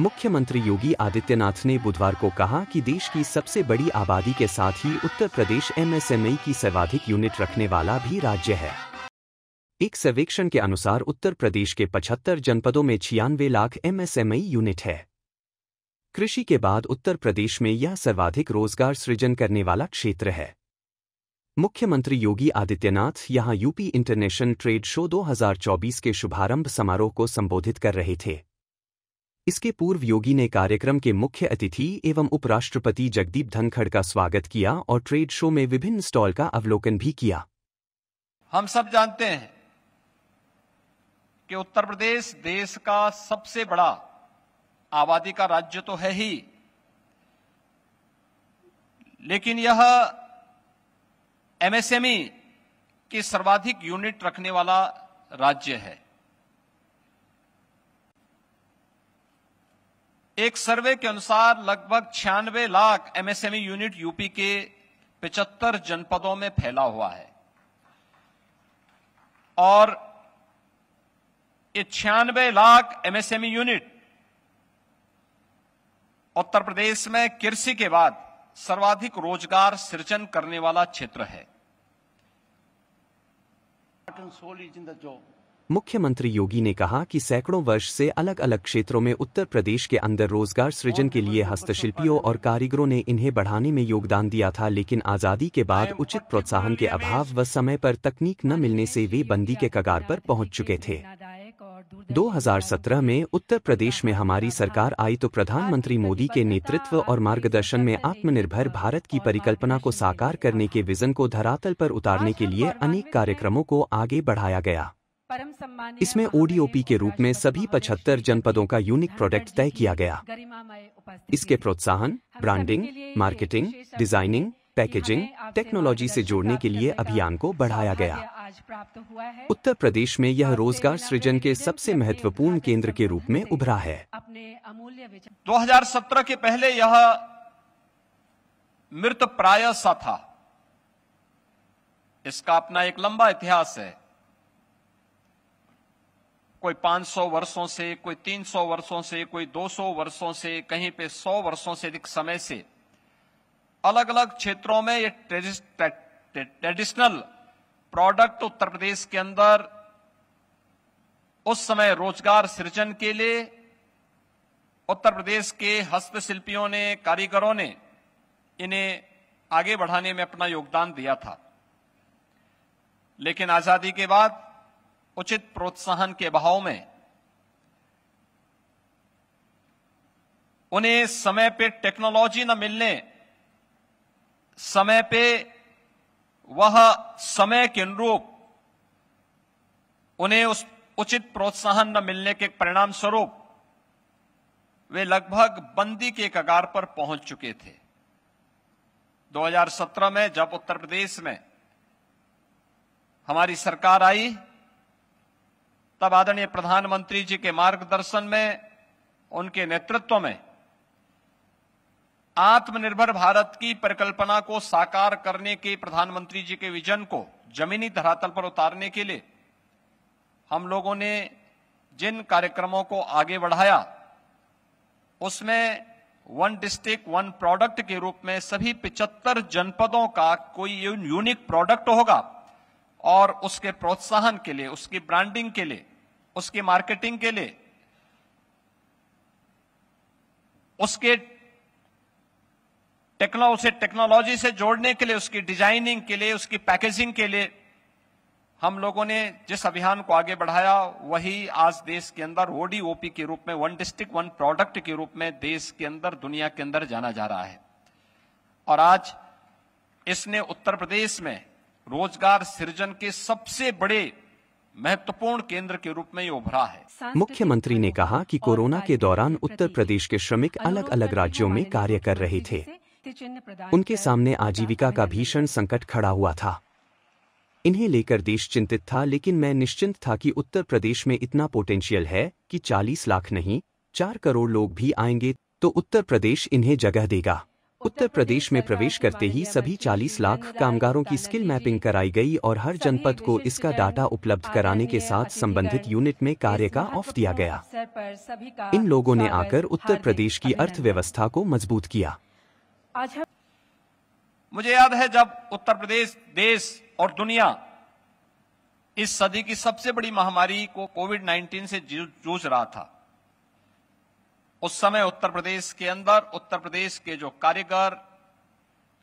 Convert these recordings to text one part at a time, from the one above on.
मुख्यमंत्री योगी आदित्यनाथ ने बुधवार को कहा कि देश की सबसे बड़ी आबादी के साथ ही उत्तर प्रदेश एमएसएमई की सर्वाधिक यूनिट रखने वाला भी राज्य है। एक सर्वेक्षण के अनुसार उत्तर प्रदेश के 75 जनपदों में छियानवे लाख एमएसएमई यूनिट है। कृषि के बाद उत्तर प्रदेश में यह सर्वाधिक रोज़गार सृजन करने वाला क्षेत्र है। मुख्यमंत्री योगी आदित्यनाथ यहाँ यूपी इंटरनेशनल ट्रेड शो 2024 के शुभारंभ समारोह को संबोधित कर रहे थे। इसके पूर्व योगी ने कार्यक्रम के मुख्य अतिथि एवं उपराष्ट्रपति जगदीप धनखड़ का स्वागत किया और ट्रेड शो में विभिन्न स्टॉल का अवलोकन भी किया। हम सब जानते हैं कि उत्तर प्रदेश देश का सबसे बड़ा आबादी का राज्य तो है ही, लेकिन यह एमएसएमई की सर्वाधिक यूनिट रखने वाला राज्य है। एक सर्वे के अनुसार लगभग छियानवे लाख एमएसएमई यूनिट यूपी के 75 जनपदों में फैला हुआ है। और ये छियानवे लाख एमएसएमई यूनिट उत्तर प्रदेश में कृषि के बाद सर्वाधिक रोज़गार सृजन करने वाला क्षेत्र है। मुख्यमंत्री योगी ने कहा कि सैकड़ों वर्ष से अलग अलग क्षेत्रों में उत्तर प्रदेश के अंदर रोज़गार सृजन के लिए हस्तशिल्पियों और कारीगरों ने इन्हें बढ़ाने में योगदान दिया था, लेकिन आज़ादी के बाद उचित प्रोत्साहन के अभाव व समय पर तकनीक न मिलने से वे बंदी के कगार पर पहुँच चुके थे। 2017 में उत्तर प्रदेश में हमारी सरकार आई तो प्रधानमंत्री मोदी के नेतृत्व और मार्गदर्शन में आत्मनिर्भर भारत की परिकल्पना को साकार करने के विजन को धरातल पर उतारने के लिए अनेक कार्यक्रमों को आगे बढ़ाया गया। इसमें ओडीओपी के रूप में सभी पचहत्तर जनपदों का यूनिक प्रोडक्ट तय किया गया। इसके प्रोत्साहन branding marketing designing packaging technology से जोड़ने के लिए अभियान को बढ़ाया गया। उत्तर प्रदेश में यह रोज़गार सृजन के सबसे महत्वपूर्ण केंद्र के रूप में उभरा है। 2017 के पहले यह मृत प्राय सा था। इसका अपना एक लंबा इतिहास है। कोई 500 वर्षों से, कोई 300 वर्षों से, कोई 200 वर्षों से, कहीं पे 100 वर्षों से अधिक समय से अलग अलग क्षेत्रों में ये ट्रेडिशनल प्रोडक्ट उत्तर प्रदेश के अंदर उस समय रोज़गार सृजन के लिए उत्तर प्रदेश के हस्तशिल्पियों ने, कारीगरों ने इन्हें आगे बढ़ाने में अपना योगदान दिया था। लेकिन आज़ादी के बाद उचित प्रोत्साहन के अभाव में, उन्हें समय पे टेक्नोलॉजी न मिलने, समय पे वह समय के अनुरूप उन्हें उस उचित प्रोत्साहन न मिलने के परिणाम स्वरूप वे लगभग बंदी के कगार पर पहुँच चुके थे। 2017 में जब उत्तर प्रदेश में हमारी सरकार आई तब आदरणीय प्रधानमंत्री जी के मार्गदर्शन में, उनके नेतृत्व में, आत्मनिर्भर भारत की परिकल्पना को साकार करने के प्रधानमंत्री जी के विजन को जमीनी धरातल पर उतारने के लिए, हम लोगों ने जिन कार्यक्रमों को आगे बढ़ाया, उसमें वन डिस्ट्रिक्ट, वन प्रोडक्ट के रूप में सभी पिचहत्तर जनपदों का कोई यूनिक प्रोडक्ट होगा। और उसके प्रोत्साहन के लिए, उसकी ब्रांडिंग के लिए, उसकी मार्केटिंग के लिए, उसके टेक्नो उसे टेक्नोलॉजी से जोड़ने के लिए, उसकी डिज़ाइनिंग के लिए, उसकी पैकेजिंग के लिए, हम लोगों ने जिस अभियान को आगे बढ़ाया, वही आज देश के अंदर ओडीओपी के रूप में वन डिस्ट्रिक्ट वन प्रोडक्ट के रूप में देश के अंदर, दुनिया के अंदर जाना जा रहा है। और आज इसने उत्तर प्रदेश में रोज़गार सृजन के सबसे बड़े महत्वपूर्ण केंद्र के रूप में उभरा है। मुख्यमंत्री ने कहा कि कोरोना के दौरान उत्तर प्रदेश के श्रमिक अलग अलग राज्यों में कार्य कर रहे थे। उनके सामने आजीविका का भीषण संकट खड़ा हुआ था। इन्हें लेकर देश चिंतित था लेकिन मैं निश्चिंत था कि उत्तर प्रदेश में इतना पोटेंशियल है कि 40 लाख नहीं चार करोड़ लोग भी आएँगे तो उत्तर प्रदेश इन्हें जगह देगा। उत्तर प्रदेश में प्रवेश करते ही सभी 40 लाख कामगारों की स्किल मैपिंग कराई गई और हर जनपद को इसका डाटा उपलब्ध कराने के साथ संबंधित यूनिट में कार्य का ऑफ़ दिया गया। इन लोगों ने आकर उत्तर प्रदेश की अर्थव्यवस्था को मज़बूत किया। मुझे याद है जब उत्तर प्रदेश, देश और दुनिया इस सदी की सबसे बड़ी महामारी को कोविड 19 से जूझ रहा था। उस समय उत्तर प्रदेश के अंदर, उत्तर प्रदेश के जो कारीगर,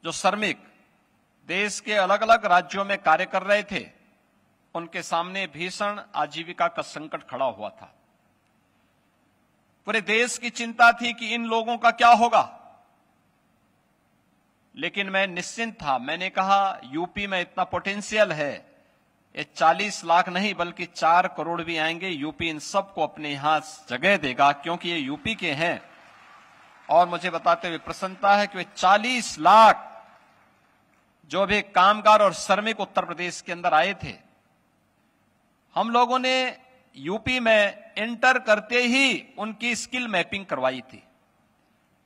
जो श्रमिक देश के अलग अलग राज्यों में कार्य कर रहे थे, उनके सामने भीषण आजीविका का संकट खड़ा हुआ था। पूरे देश की चिंता थी कि इन लोगों का क्या होगा। लेकिन मैं निश्चिंत था, मैंने कहा, यूपी में इतना पोटेंशियल है ये 40 लाख नहीं, बल्कि चार करोड़ भी आएँगे। यूपी इन सबको अपने यहाँ जगह देगा, क्योंकि ये यूपी के हैं। और मुझे बताते हुए प्रसन्नता है कि वे 40 लाख जो भी कामगार और श्रमिक उत्तर प्रदेश के अंदर आए थे, हम लोगों ने यूपी में एंटर करते ही उनकी स्किल मैपिंग करवाई थी।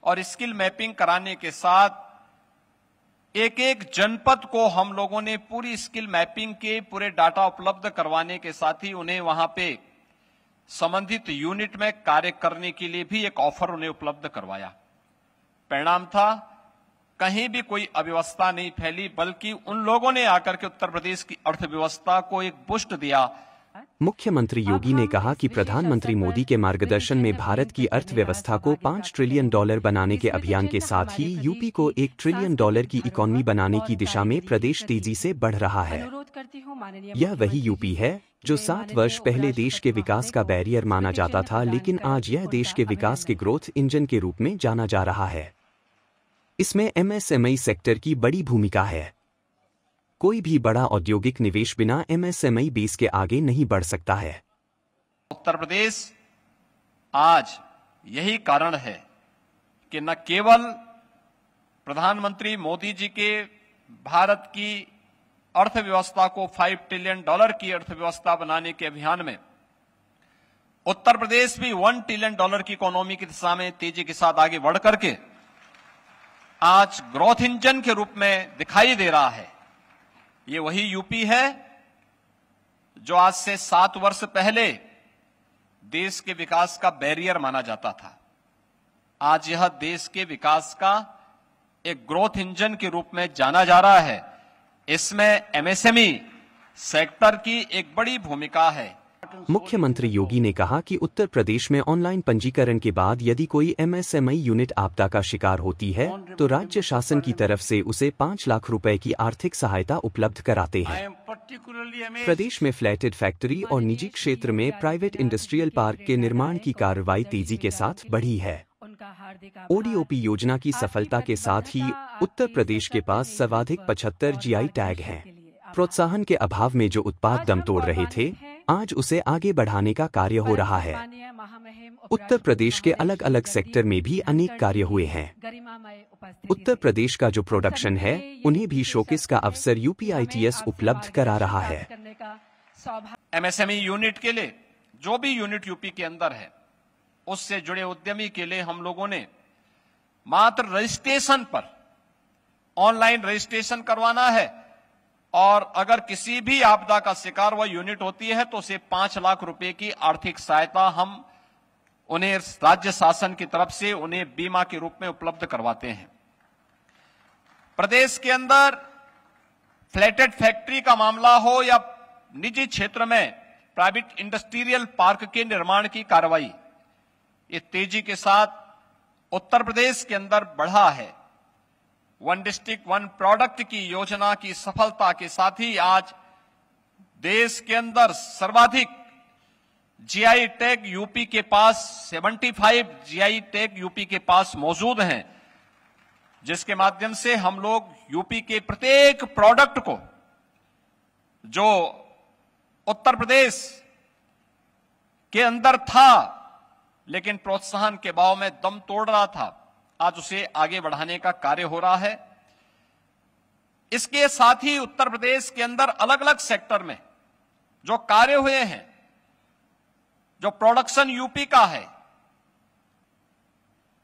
और स्किल मैपिंग कराने के साथ एक एक जनपद को हम लोगों ने पूरी स्किल मैपिंग के, पूरे डाटा उपलब्ध करवाने के साथ ही उन्हें वहाँ पे संबंधित यूनिट में कार्य करने के लिए भी एक ऑफ़र उन्हें उपलब्ध करवाया। परिणाम था, कहीं भी कोई अव्यवस्था नहीं फैली, बल्कि उन लोगों ने आकर के उत्तर प्रदेश की अर्थव्यवस्था को एक पुष्ट दिया मुख्यमंत्री योगी ने कहा कि प्रधानमंत्री मोदी के मार्गदर्शन में भारत की अर्थव्यवस्था को पाँच ट्रिलियन डॉलर बनाने के अभियान के साथ ही यूपी को एक ट्रिलियन डॉलर की इकोनॉमी बनाने की दिशा में प्रदेश तेज़ी से बढ़ रहा है। यह वही यूपी है जो सात वर्ष पहले देश के विकास का बैरियर माना जाता था लेकिन आज यह देश के विकास के ग्रोथ इंजन के रूप में जाना जा रहा है। इसमें एमएसएमई सेक्टर की बड़ी भूमिका है। कोई भी बड़ा औद्योगिक निवेश बिना एमएसएमई बेस के आगे नहीं बढ़ सकता है। उत्तर प्रदेश आज यही कारण है कि न केवल प्रधानमंत्री मोदी जी के भारत की अर्थव्यवस्था को 5 ट्रिलियन डॉलर की अर्थव्यवस्था बनाने के अभियान में, उत्तर प्रदेश भी 1 ट्रिलियन डॉलर की इकोनॉमी की दिशा में तेज़ी के साथ आगे बढ़ करके आज ग्रोथ इंजन के रूप में दिखाई दे रहा है। ये वही यूपी है जो आज से सात वर्ष पहले देश के विकास का बैरियर माना जाता था। आज यह देश के विकास का एक ग्रोथ इंजन के रूप में जाना जा रहा है। इसमें एमएसएमई सेक्टर की एक बड़ी भूमिका है। मुख्यमंत्री योगी ने कहा कि उत्तर प्रदेश में ऑनलाइन पंजीकरण के बाद यदि कोई एमएसएमई यूनिट आपदा का शिकार होती है तो राज्य शासन की तरफ़ से उसे पाँच लाख रुपए की आर्थिक सहायता उपलब्ध कराते हैं प्रदेश में फ्लैटेड फैक्ट्री और निजी क्षेत्र में प्राइवेट इंडस्ट्रियल पार्क के निर्माण की कार्रवाई तेज़ी के साथ बढ़ी है। ओडीओपी योजना की सफलता के साथ ही उत्तर प्रदेश के पास सर्वाधिक पचहत्तर जीआई टैग हैं प्रोत्साहन के अभाव में जो उत्पाद दम तोड़ रहे थे आज उसे आगे बढ़ाने का कार्य हो रहा है। महामहिम उत्तर प्रदेश के अलग अलग सेक्टर में भी अनेक कार्य हुए हैं। उत्तर प्रदेश का जो प्रोडक्शन है उन्हें भी शोकेस का अवसर यूपीआईटीएस उपलब्ध करा रहा है। एमएसएमई यूनिट के लिए जो भी यूनिट यूपी के अंदर है उससे जुड़े उद्यमी के लिए हम लोगों ने मात्र रजिस्ट्रेशन पर ऑनलाइन रजिस्ट्रेशन करवाना है। और अगर किसी भी आपदा का शिकार वह यूनिट होती है तो उसे पाँच लाख रुपए की आर्थिक सहायता हम उन्हें राज्य शासन की तरफ़ से उन्हें बीमा के रूप में उपलब्ध करवाते हैं। प्रदेश के अंदर फ्लैटेड फैक्ट्री का मामला हो या निजी क्षेत्र में प्राइवेट इंडस्ट्रियल पार्क के निर्माण की कार्रवाई, ये तेज़ी के साथ उत्तर प्रदेश के अंदर बढ़ा है। वन डिस्ट्रिक्ट वन प्रोडक्ट की योजना की सफलता के साथ ही आज देश के अंदर सर्वाधिक जीआई टैग यूपी के पास 75 जीआई टैग यूपी के पास मौजूद हैं, जिसके माध्यम से हम लोग यूपी के प्रत्येक प्रोडक्ट को, जो उत्तर प्रदेश के अंदर था, लेकिन प्रोत्साहन के भाव में दम तोड़ रहा था आज उसे आगे बढ़ाने का कार्य हो रहा है। इसके साथ ही उत्तर प्रदेश के अंदर अलग अलग सेक्टर में जो कार्य हुए हैं, जो प्रोडक्शन यूपी का है,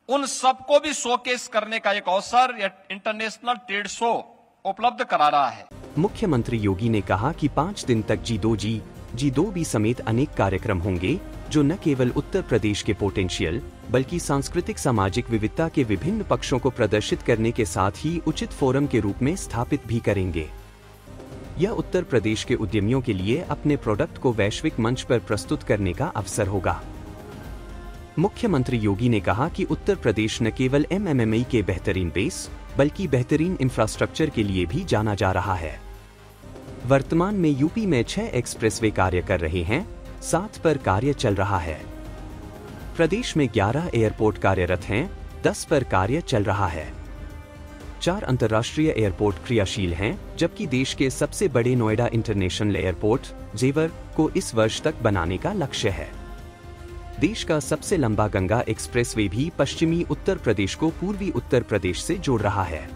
उन सबको भी शोकेस करने का एक अवसर यह इंटरनेशनल ट्रेड शो उपलब्ध करा रहा है। मुख्यमंत्री योगी ने कहा कि पाँच दिन तक जी दो जी जी दो बी समेत अनेक कार्यक्रम होंगे। जो न केवल उत्तर प्रदेश के पोटेंशियल बल्कि सांस्कृतिक सामाजिक विविधता के विभिन्न पक्षों को प्रदर्शित करने के साथ ही उचित फोरम के रूप में स्थापित भी करेंगे। यह उत्तर प्रदेश के उद्यमियों के लिए अपने प्रोडक्ट को वैश्विक मंच पर प्रस्तुत करने का अवसर होगा। मुख्यमंत्री योगी ने कहा कि उत्तर प्रदेश न केवल एमएमएमई के बेहतरीन बेस बल्कि बेहतरीन इंफ्रास्ट्रक्चर के लिए भी जाना जा रहा है। वर्तमान में यूपी में छह एक्सप्रेसवे कार्य कर रहे हैं सात पर कार्य चल रहा है। प्रदेश में 11 एयरपोर्ट कार्यरत हैं 10 पर कार्य चल रहा है। चार अंतर्राष्ट्रीय एयरपोर्ट क्रियाशील हैं, जबकि देश के सबसे बड़े नोएडा इंटरनेशनल एयरपोर्ट, जेवर, को इस वर्ष तक बनाने का लक्ष्य है। देश का सबसे लंबा गंगा एक्सप्रेसवे भी पश्चिमी उत्तर प्रदेश को पूर्वी उत्तर प्रदेश से जोड़ रहा है।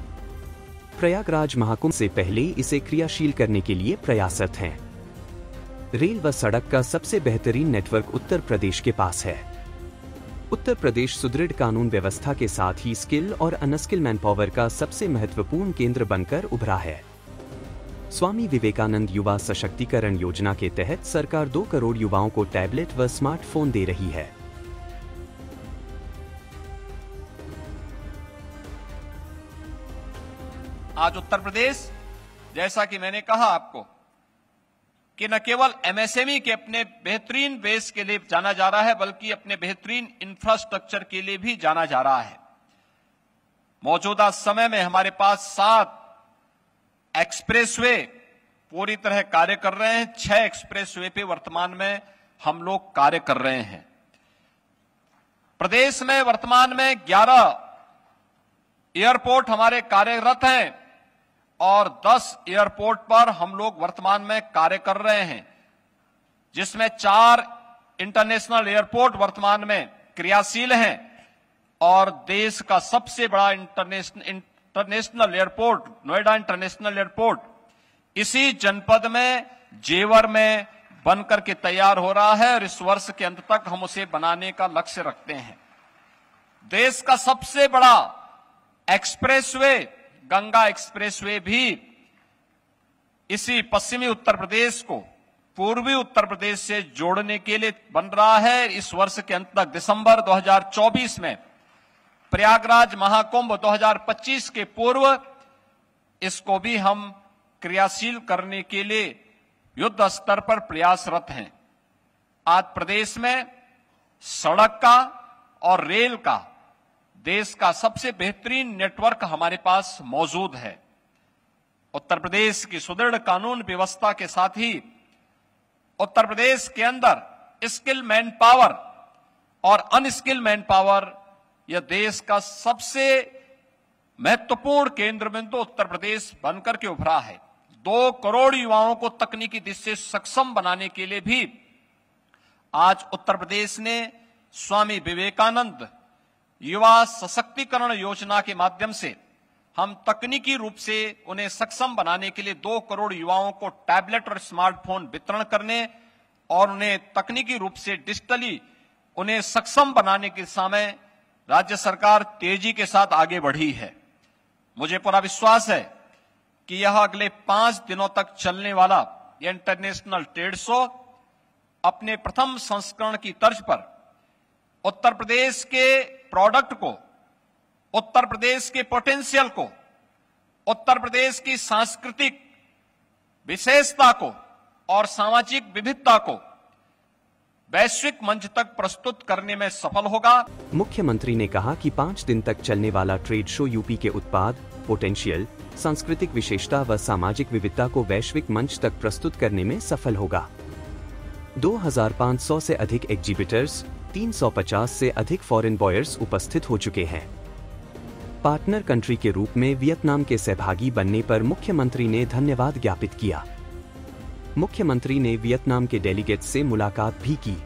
प्रयागराज महाकुंभ से पहले इसे क्रियाशील करने के लिए प्रयासरत हैं। रेल व सड़क का सबसे बेहतरीन नेटवर्क उत्तर प्रदेश के पास है। उत्तर प्रदेश सुदृढ़ कानून व्यवस्था के साथ ही स्किल और अनस्किल मैन पावर का सबसे महत्वपूर्ण केंद्र बनकर उभरा है। स्वामी विवेकानंद युवा सशक्तिकरण योजना के तहत सरकार दो करोड़ युवाओं को टैबलेट व स्मार्टफ़ोन दे रही है। आज उत्तर प्रदेश, जैसा कि मैंने कहा आपको कि न केवल एमएसएमई के अपने बेहतरीन बेस के लिए जाना जा रहा है, बल्कि अपने बेहतरीन इंफ्रास्ट्रक्चर के लिए भी जाना जा रहा है। मौजूदा समय में हमारे पास सात एक्सप्रेसवे पूरी तरह कार्य कर रहे हैं। छह एक्सप्रेसवे पे वर्तमान में हम लोग कार्य कर रहे हैं। प्रदेश में वर्तमान में 11 एयरपोर्ट हमारे कार्यरत हैं। और 10 एयरपोर्ट पर हम लोग वर्तमान में कार्य कर रहे हैं, जिसमें चार इंटरनेशनल एयरपोर्ट वर्तमान में क्रियाशील हैं और देश का सबसे बड़ा international international airport, Noida international airport, इसी जनपद में, जेवर में बनकर के तैयार हो रहा है और इस वर्ष के अंत तक हम उसे बनाने का लक्ष्य रखते हैं। देश का सबसे बड़ा एक्सप्रेसवे गंगा एक्सप्रेसवे भी इसी पश्चिमी उत्तर प्रदेश को पूर्वी उत्तर प्रदेश से जोड़ने के लिए बन रहा है। इस वर्ष के अंत तक दिसंबर 2024 में प्रयागराज महाकुंभ 2025 के पूर्व इसको भी हम क्रियाशील करने के लिए युद्ध स्तर पर प्रयासरत हैं। आज प्रदेश में सड़क का और रेल का देश का सबसे बेहतरीन नेटवर्क हमारे पास मौजूद है। उत्तर प्रदेश की सुदृढ़ कानून व्यवस्था के साथ ही उत्तर प्रदेश के अंदर स्किल मैन पावर और अनस्किल मैन पावर यह देश का सबसे महत्वपूर्ण केंद्र बिंदु उत्तर प्रदेश बनकर के उभरा है। दो करोड़ युवाओं को तकनीकी दृष्टि से सक्षम बनाने के लिए भी आज उत्तर प्रदेश ने स्वामी विवेकानंद युवा सशक्तिकरण योजना के माध्यम से हम तकनीकी रूप से उन्हें सक्षम बनाने के लिए दो करोड़ युवाओं को टैबलेट और स्मार्टफ़ोन वितरण करने और उन्हें तकनीकी रूप से डिजिटली उन्हें सक्षम बनाने के समय राज्य सरकार तेज़ी के साथ आगे बढ़ी है। मुझे पूरा विश्वास है कि यह अगले पाँच दिनों तक चलने वाला यह इंटरनेशनल ट्रेड शो अपने प्रथम संस्करण की तर्ज पर उत्तर प्रदेश के प्रोडक्ट को, उत्तर प्रदेश के पोटेंशियल को, उत्तर प्रदेश की सांस्कृतिक विशेषता को और सामाजिक विविधता को वैश्विक मंच तक प्रस्तुत करने में सफल होगा। मुख्यमंत्री ने कहा कि पाँच दिन तक चलने वाला ट्रेड शो यूपी के उत्पाद पोटेंशियल सांस्कृतिक विशेषता व सामाजिक विविधता को वैश्विक मंच तक प्रस्तुत करने में सफल होगा। 2500 से अधिक एग्जीबिटर्स 350 से अधिक फॉरेन बॉयर्स उपस्थित हो चुके हैं। पार्टनर कंट्री के रूप में वियतनाम के सहभागी बनने पर मुख्यमंत्री ने धन्यवाद ज्ञापित किया। मुख्यमंत्री ने वियतनाम के डेलीगेट से मुलाकात भी की।